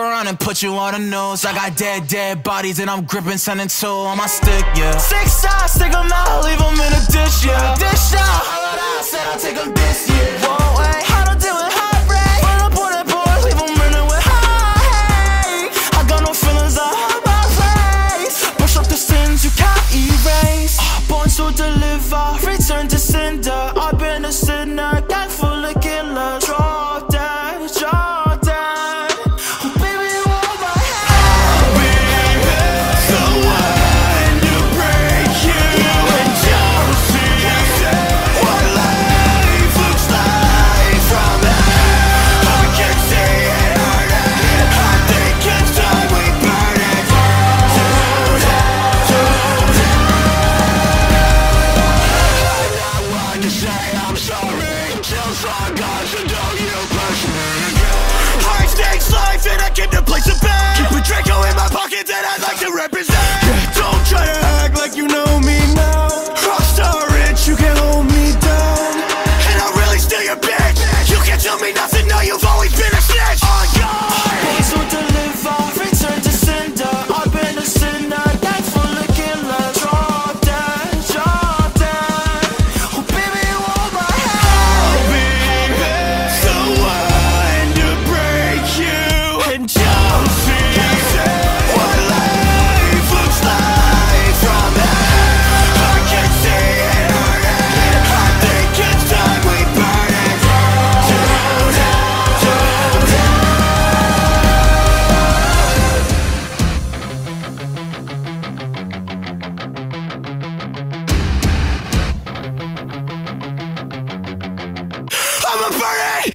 around and put you on the news. I got dead, dead bodies and I'm gripping sending two on my stick, yeah. Six shots, stick them out, leave them in a dish, yeah. Dish out. I said I'll take them this year. Whoa, wait. How to deal with heartbreak? Run up on that boy, leave them running with high. I got no feelings, I my face. Brush up the sins you can't erase. Uh, born to deliver, Till I'm a!